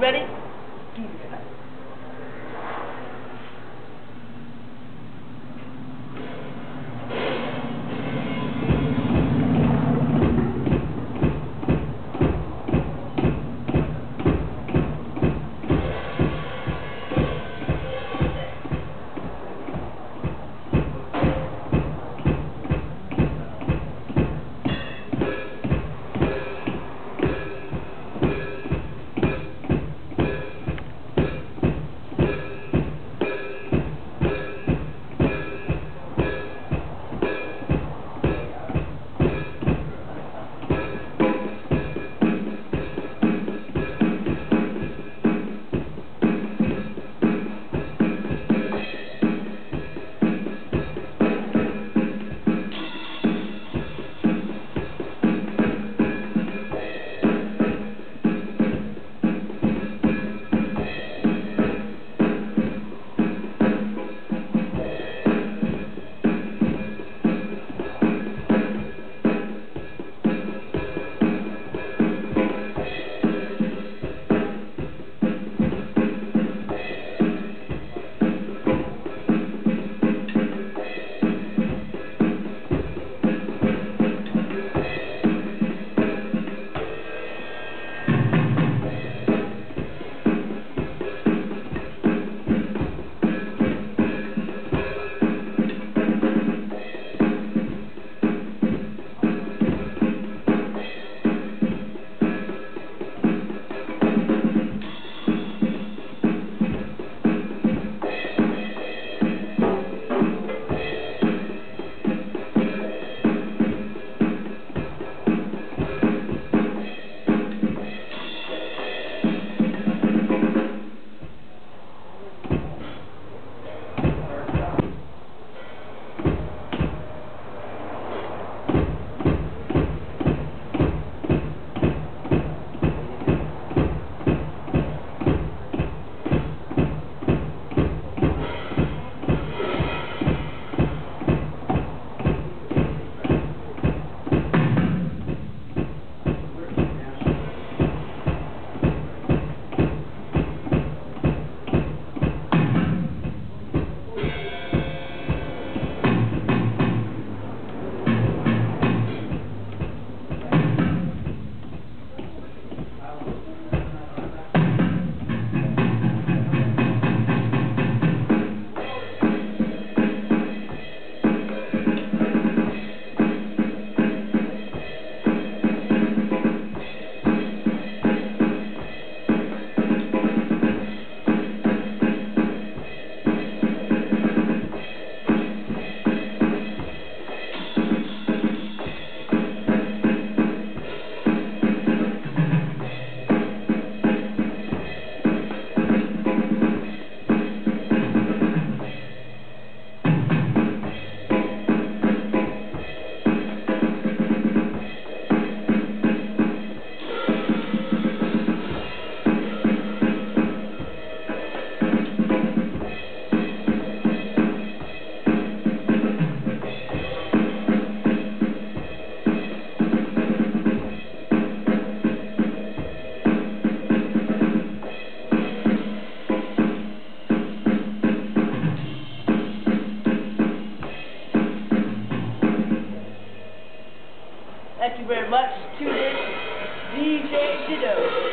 Ready? very much to this DJ Ditto.